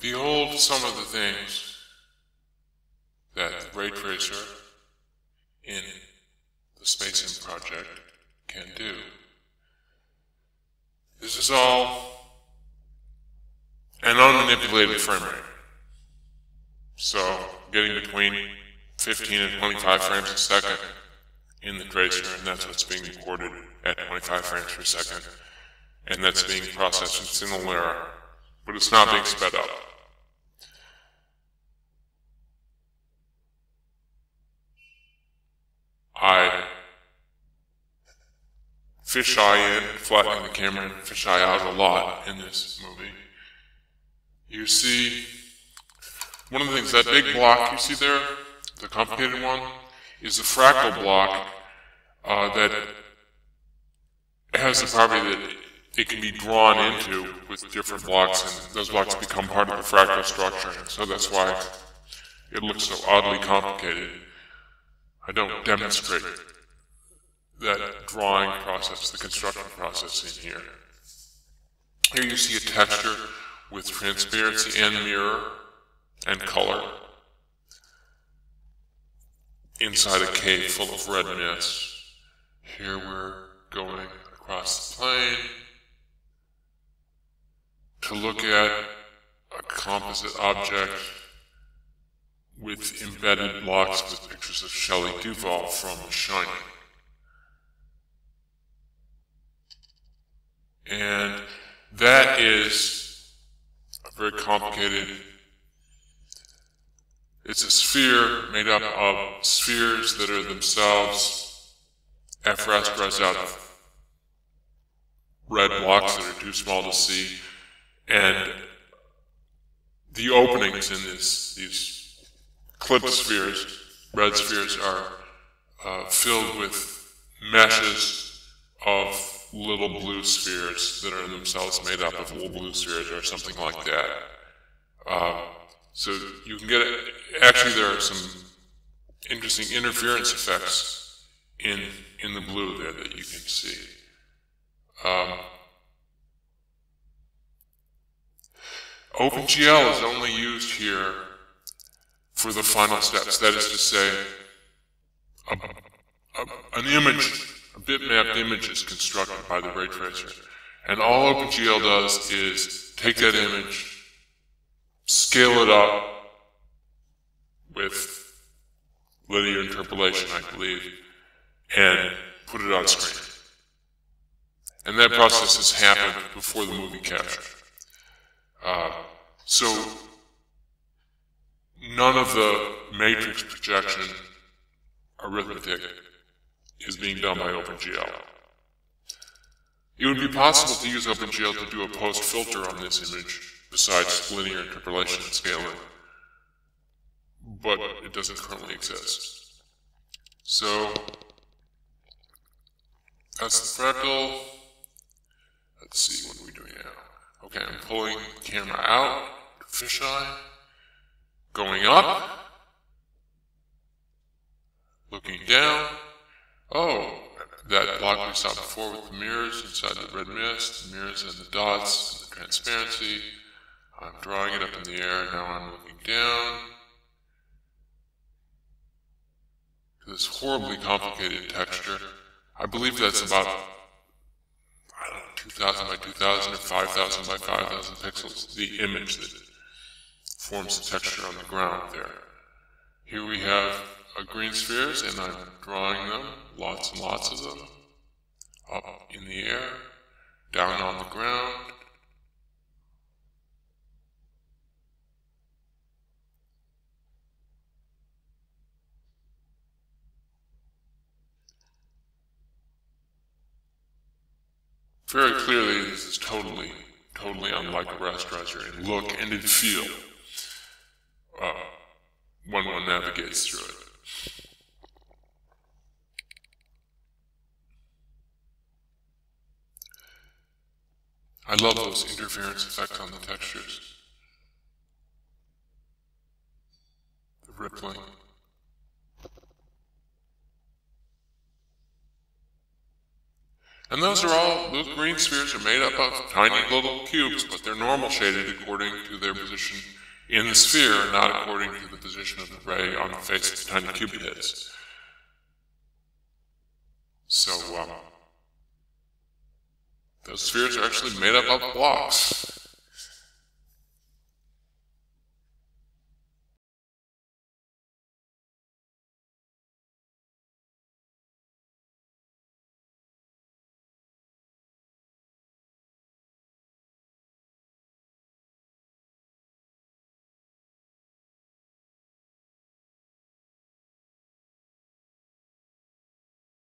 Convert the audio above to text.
Behold some of the things that Ray Tracer in the Space Project can do. This is all an unmanipulated frame rate. So, getting between 15 and 25 frames a second in the tracer, and that's what's being recorded at 25 frames per second, and that's being processed in single layer, but it's not being sped up. I fisheye in, flattening the camera and fisheye out a lot in this movie. You see, one of the things, that big block you see there, the complicated one, is a fractal block uh, that has the property that it can be drawn into with different blocks, and those blocks become part of the fractal structure. So that's why it looks so oddly complicated. I don't demonstrate that drawing process, the construction process in here. Here you see a texture with transparency and mirror and color inside a cave full of red mist. Here we're going across the plane to look at a composite object with embedded blocks with pictures of Shelley Duvall from Shining. And that is a very complicated, it's a sphere made up of spheres that are themselves aphorasterized out of red blocks that are too small to see. And the openings in this, these clipped spheres, red spheres, are uh, filled with meshes of little blue spheres that are themselves made up of little blue spheres or something like that. Um, so you can get it. Actually, there are some interesting interference effects in in the blue there that you can see. Um, OpenGL is only used here for the final steps. That is to say, a, a, an image, a bitmapped image is constructed by the ray tracer. And all OpenGL does is take that image, scale it up with linear interpolation, I believe, and put it on screen. And that process has happened before the movie capture. Uh, so none of the matrix projection arithmetic is being done by OpenGL. It would be possible to use OpenGL to do a post filter on this image besides linear interpolation and scaling, but it doesn't currently exist. So, that's the fractal. Let's see, what are we doing now? Okay, I'm pulling the camera out, fisheye. Going up. Looking down. Oh, that block we saw before with the mirrors inside the red mist, the mirrors and the dots, and the transparency. I'm drawing it up in the air, now I'm looking down. To This horribly complicated texture. I believe that's about, I don't know, 2000 by 2000 or 5000 by 5000 pixels, the image that forms the texture on the ground there. Here we have green spheres, and I'm drawing them, lots and lots of them, up in the air, down on the ground. Very clearly, this is totally, totally unlike a rasterizer in look and in feel uh, when one navigates through it. I love those interference effects on the textures. The rippling. And those are all, those green spheres are made up of tiny little cubes, but they're normal shaded according to their position in the sphere, not according to the position of the ray on the face of the tiny cube heads. So, um, those spheres are actually made up of blocks.